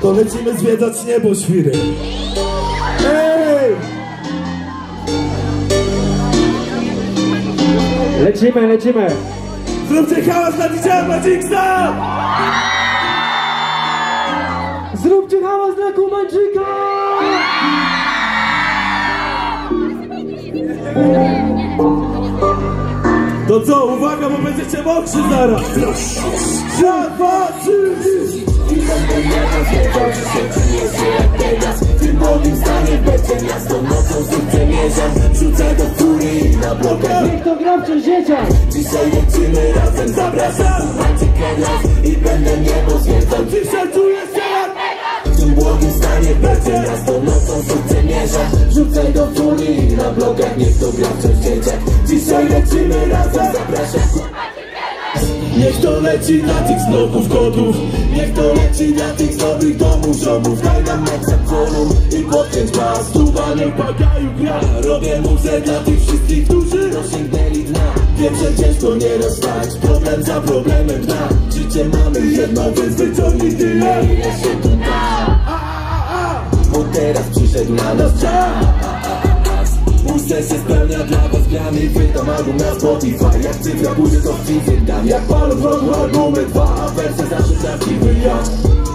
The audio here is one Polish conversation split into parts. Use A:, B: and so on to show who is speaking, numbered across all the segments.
A: To lecimy zwiedzać niebo, świry Ej!
B: Lecimy, lecimy!
A: Zróbcie hałas dla DJ Magicsa!
B: Zróbcie hałas dla Kubańczyka!
A: To co, uwaga, bo będziecie mokrzy zaraz! Raz, dwa, trzy,
C: przemierzam Rzucę do furii na blokach
B: Niech to gra wciąż dzieciak!
C: Dzisiaj lecimy razem, zapraszam Macie Kenas I będę niebo zwiedzał.
A: Dzisiaj czuję się.
C: W tym błogim stanie będzie miasto nocą znów przemierzam Rzucaj do furii na blokach Niech to gra wciąż dzieciak Dzisiaj lecimy razem, zapraszam Niech to leci dla tych snopów kotów Niech to leci dla tych z dobrych domów Ziomów daj nam maksa kolum I podkręć pas Tuba niech pagaju gra. Robię muzę dla tych wszystkich, którzy dosięgnęli dna. Wiem, że ciężko nie rozstać. Problem za problemem dna Życie mamy jedno, więc wyciągnij tyle Ile się tu da Bo teraz przyszedł na nas czas Muszę się spełnia dla was gramy Wydam album na Spotify. Jak cyfra pójdzie to w dam. Jak palu w rogu albumy dwa A wersja zawsze prawdziwy ja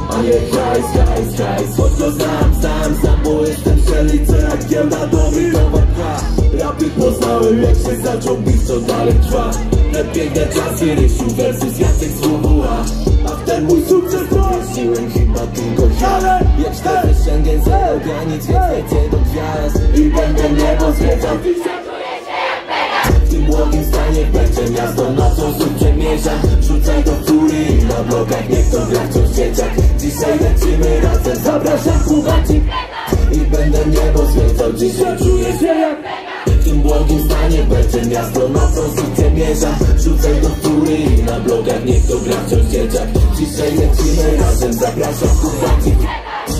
C: A nie hajs, hajs, hajs. Choć to znam, znam, znam Bo jestem strzelnicą jak giełda dobry towar dwa Rapy poznałem jak się zaczął bić co dalej trwa. Te piękne czasy Rysiu versus Jacek z WWA A. W ten mój sukces Prosiłem chyba tylko ja Jak cztery Schengen zero granic w tym błogim stanie będzie miasto nocą znów przemierzam Rzucaj do furii na blokach, niech to gra wciąż dzieciak Dzisiaj lecimy razem, zapraszam Kubacik I będę niebo zwiedzał, dzisiaj czuję się jak w tym błogim stanie będzie miasto nocą znów przemierzam Rzucaj do furii na blokach, niech to gra wciąż dzieciak Dzisiaj lecimy razem, zapraszam Kubacik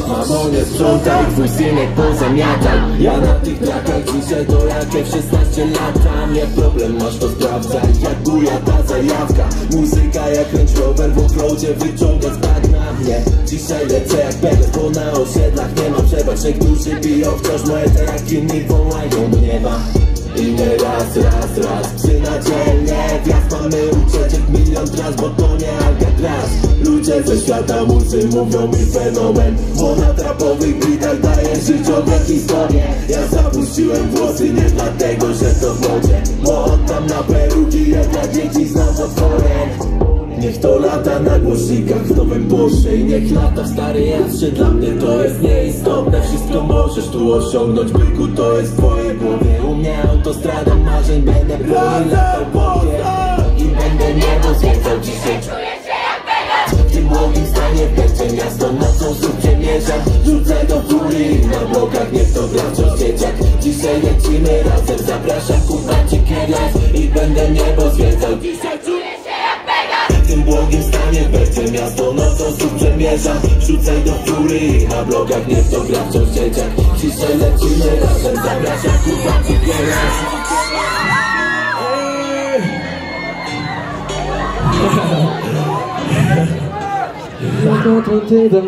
C: Mamo nie sprzątaj, twój synek pozamiatał Ja na tych trakach dzisiaj to jakie w 16 lat Tam jak problem masz to sprawdzaj Jak buja ta zajawka. Muzyka jak Range Rover w offroadzie Wyciąga z na mnie Dzisiaj lecę jak będę, bo na osiedlach nie ma przebacz. Niektórzy biją wciąż monetę jak inni wołają do nieba. I nie raz, raz, raz Psy na Wjazd. Mamy ucieczek milion tras Bo to Ludzie ze świata muzy mówią mi fenomen. Bo na trapowych bitach daje życiowe historie. Ja zapuściłem włosy nie dlatego, że to w modzie Bo oddam na peruki jak dla dzieci z nowotworem Niech to lata na głośnikach w nowym Porsche I niech lata w starej jastrze Dla mnie to jest nieistotne Wszystko możesz tu osiągnąć. Byku to jest w twojej głowie. U mnie autostrada marzeń Będę pełni latał I będę niebo zwiedzał. Dzisiaj niech to wciąż dzieciak Dzisiaj lecimy razem, zapraszam kupacie kielas I będę niebo zwiedzał. Dzisiaj czuję się jak W tym błogim stanie będzie miasto nocą znów przemierzam. Rzucaj do furii na blokach, niech to wciąż dzieciak Dzisiaj lecimy razem, zapraszam
B: Jak Atlantyda